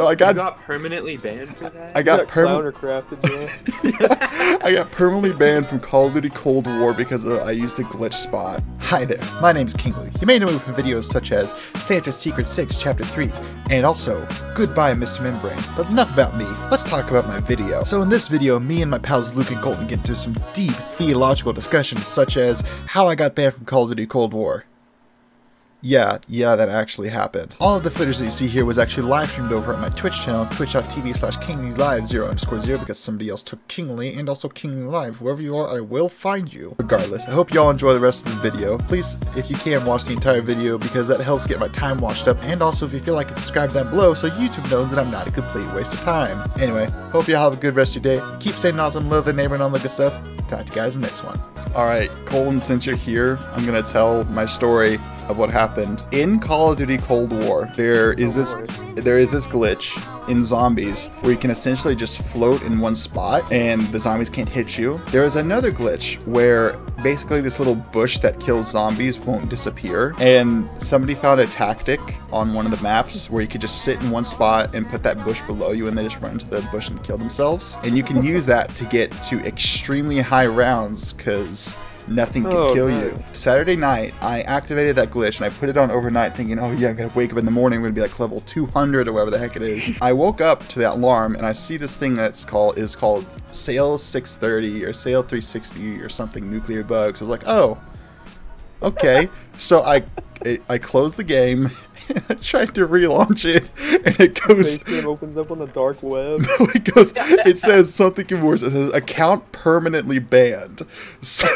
So I You got, got permanently banned for that? I got permanent. clowner crafted, man. I got permanently banned from Call of Duty Cold War because uh, I used a glitch spot. Hi there, my name's Kingly. You may know me from videos such as Santa's Secret 6 Chapter 3, and also Goodbye Mr. Membrane. But enough about me, let's talk about my video. So in this video, me and my pals Luke and Colton get into some deep theological discussions such as how I got banned from Call of Duty Cold War. Yeah, yeah, that actually happened. All of the footage that you see here was actually live streamed over at my Twitch channel, twitch.tv slash kinglylive 0 underscore 0 because somebody else took Kingly and also Kingly Live. Whoever you are, I will find you. Regardless, I hope you all enjoy the rest of the video. Please, if you can, watch the entire video because that helps get my time washed up and also if you feel like it, subscribe down below so YouTube knows that I'm not a complete waste of time. Anyway, hope you all have a good rest of your day. Keep staying awesome, love the neighbor and all the good stuff. Talk to you guys in the next one. Alright, Colton, since you're here, I'm gonna tell my story of what happened. In Call of Duty Cold War, there is this there is this glitch in zombies where you can essentially just float in one spot and the zombies can't hit you. There is another glitch where basically this little bush that kills zombies won't disappear. And somebody found a tactic on one of the maps where you could just sit in one spot and put that bush below you and they just run into the bush and kill themselves. And you can use that to get to extremely high rounds because nothing can Oh, kill you. Saturday night, I activated that glitch and I put it on overnight thinking, oh yeah, I'm gonna wake up in the morning, I'm gonna be like level 200 or whatever the heck it is. I woke up to that alarm and I see this thing that's called, is called Sail 630 or Sail 360 or something nuclear bug. So I was like, oh, okay. so I, I close the game I tried to relaunch it and it goes, Face opens up on the dark web. it goes, it says something even worse. It says account permanently banned. So,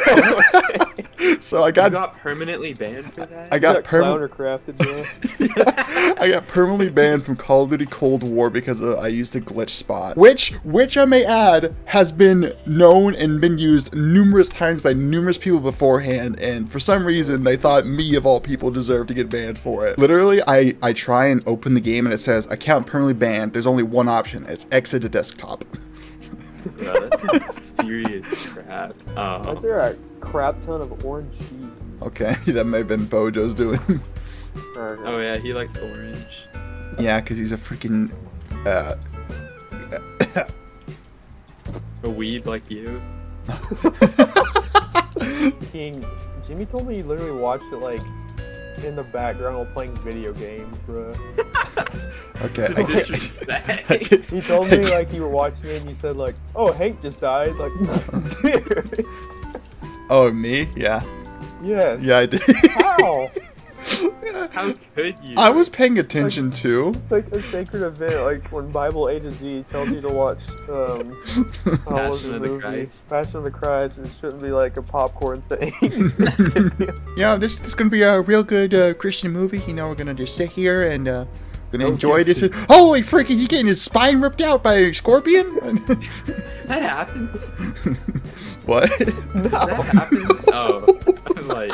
so I You got got permanently banned for that? I got permanent. clowner crafted, man. I got permanently banned from Call of Duty Cold War because uh, I used a glitch spot, which, which I may add, has been known and been used numerous times by numerous people beforehand. And for some reason, they thought me of all people deserved to get banned for it. Literally, I I try and open the game and it says account permanently banned. There's only one option. It's exit to desktop. Bro, that's serious crap. Why is Oh, there a crap ton of orange sheep? Okay, that may have been Bojo's doing. Oh yeah, he likes orange. yeah, because he's a freaking. Uh, A weed like you. King, Jimmy told me you literally watched it like in the background while playing video games, bro. okay. The I- disrespect. He told me like you were watching it and you said like, "Oh, Hank just died." Like, oh, me? Yeah. yes. Yeah, I did. How? How could you? I was paying attention too. It's like a sacred event, like when Bible A to Z tells you to watch um, how Passion of the movie? Christ. Passion of the Christ. It shouldn't be like a popcorn thing. Yeah, this, this is gonna be a real good uh, Christian movie. You know, we're gonna just sit here and uh, gonna Oh, enjoy yes. this. Holy freaking! He getting his spine ripped out by a scorpion. That happens. what? That no. happens. Oh, I was like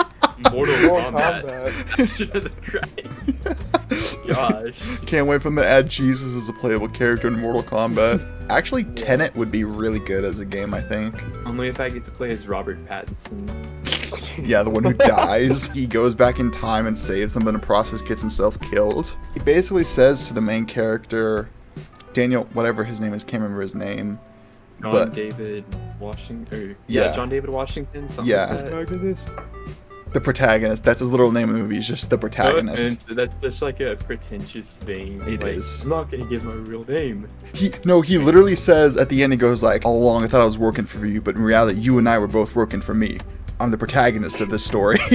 Mortal Mortal Kombat. Kombat. Passion the Christ. Gosh. Can't wait for them to add Jesus as a playable character in Mortal Kombat. Actually, Tenet would be really good as a game. I think. Only if I get to play as Robert Pattinson. Yeah, the one who dies. he goes back in time and saves them, but in the process gets himself killed. He basically says to the main character, Daniel, whatever his name is, can't remember his name. John But- David Washington. Or, yeah. Yeah. John David Washington. Something Yeah. Like that. Protagonist. The protagonist. That's his little name in the movie. He's just the And protagonist. so that's such like a pretentious thing. It like, is. I'm not gonna give my real name. He no, he literally says at the end. He goes like, oh, "All along, I thought I was working for you, but in reality, you and I were both working for me. I'm the protagonist of this story."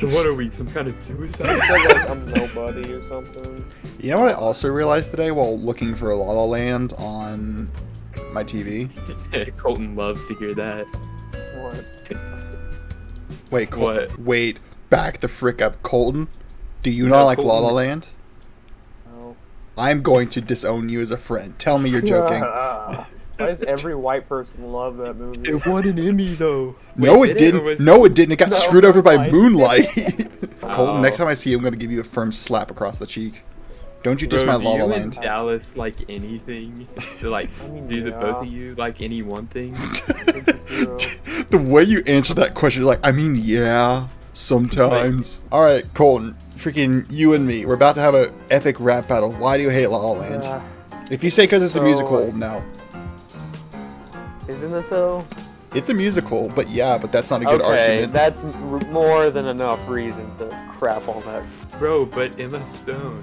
So what are we? Some kind of suicide? He said like I'm nobody or something. you know what I also realized today while looking for La La Land on my TV? Colton loves to hear that. What? Wait, Col- What? wait, back the frick up, Colton. Do you No, not like La La Land? No. I'm going to disown you as a friend. Tell me you're joking. Why does every white person love that movie? It won an Emmy though. no, Wait, it did or didn't. was- No, it didn't. It got No, screwed over by Moonlight. Moonlight. Colton, Oh. next time I see you, I'm going to give you a firm slap across the cheek. Don't you diss Bro, my do La La you Land. and Dallas like anything? Do, like, I mean, do the both of you like any one thing? The way you answer that question, you're like, I mean, yeah, sometimes. All right, Colton. freaking you and me. We're about to have an epic rap battle. Why do you hate La La Land? Uh, if you say because it's a so, musical, no. isn't it though? It's a musical, but yeah, but that's not a good okay, argument. that's m- more than enough reason to crap on that. Bro, but Emma Stone.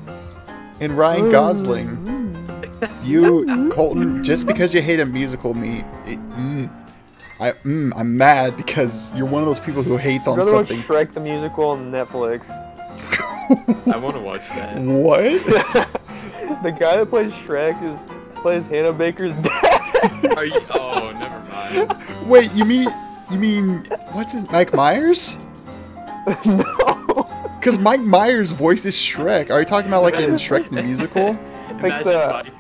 And Ryan Gosling, you Colton, just because you hate a musical, me, it, mm, I, mm, I'm mad because you're one of those people who hates on Go to watch something. Shrek the musical on Netflix. I want to watch that. what? the guy that plays Shrek is plays Hannah Baker's dad. Are you? Oh, never mind. Wait, you mean you mean what's his Mike Myers? no. Because Mike Myers voices Shrek. Are you talking about like in Shrek the musical? Like the-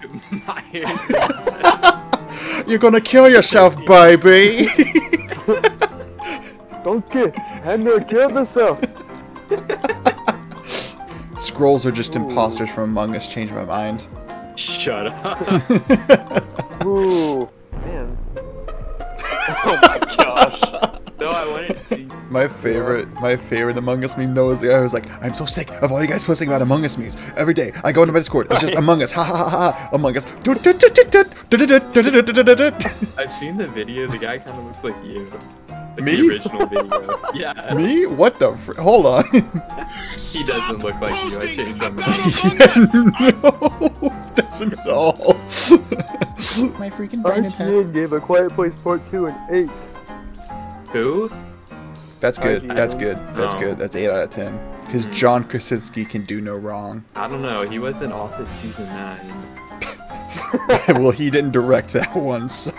Mike Myers. You're gonna kill yourself, baby. Don't get Hannah killed herself. Scrolls are just imposters from Among Us. Change my mind. Shut up. Ooh, man. Oh My favorite, my favorite Among Us meme though is the guy who's like, I'm so sick of all you guys posting about Among Us memes every day. I go into my Discord, it's just Among Us, ha ha ha ha, Among Us. I've seen the video. The guy kind of looks like you. Like Me? The original video. Yeah. Me? What the? Fr- Hold on. He doesn't look like you. I changed my mind. no, doesn't at all. my freaking brain impact. IGN gave A Quiet Place Part 2 an 8. Who? That's good. IGN. That's good. That's No. good. That's eight out of ten. Because John Krasinski can do no wrong. I don't know. He was in Office season nine. well, he didn't direct that one, so.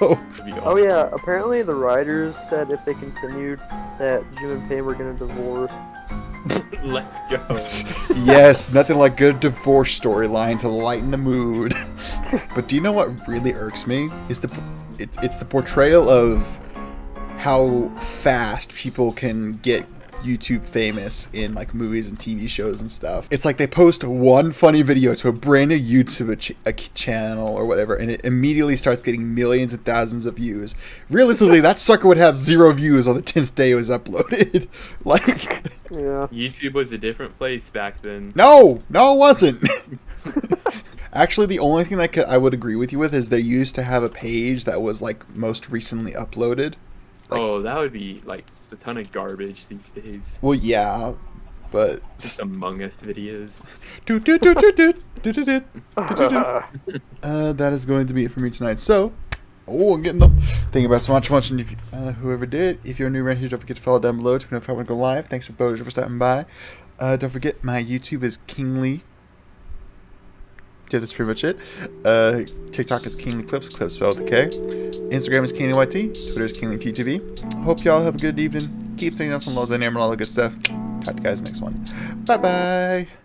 Oh yeah, apparently the writers said if they continued that Jim and Pam were gonna divorce. Let's go. yes, nothing like good divorce storyline to lighten the mood. but do you know what really irks me? Is the it's it's the portrayal of how fast people can get YouTube famous in like movies and TV shows and stuff. It's like they post one funny video to a brand new YouTube ch- a channel or whatever, and it immediately starts getting millions and thousands of views. Realistically, that sucker would have zero views on the tenth day it was uploaded. like, Yeah. YouTube was a different place back then. no, no, it wasn't. Actually, the only thing that could, I would agree with you with is they used to have a page that was like most recently uploaded. Like, oh, that would be like just a ton of garbage these days. Well, yeah, but just Among Us videos. uh, that is going to be it for me tonight. So, oh, I'm getting up. thing about so much watching. Uh, whoever did, if you're new around here, don't forget to follow down below to know if I want to go live. Thanks for Bojo for stopping by. Uh, don't forget, my YouTube is Kingly yeah, that's pretty much it. Uh, TikTok is Kingly Clips, Clips spelled with a K. Instagram is KinglyYT. Twitter is KinglyTTV. Hope y'all have a good evening. Keep staying up on love the name and all the good stuff. Talk to you guys next one. Bye bye.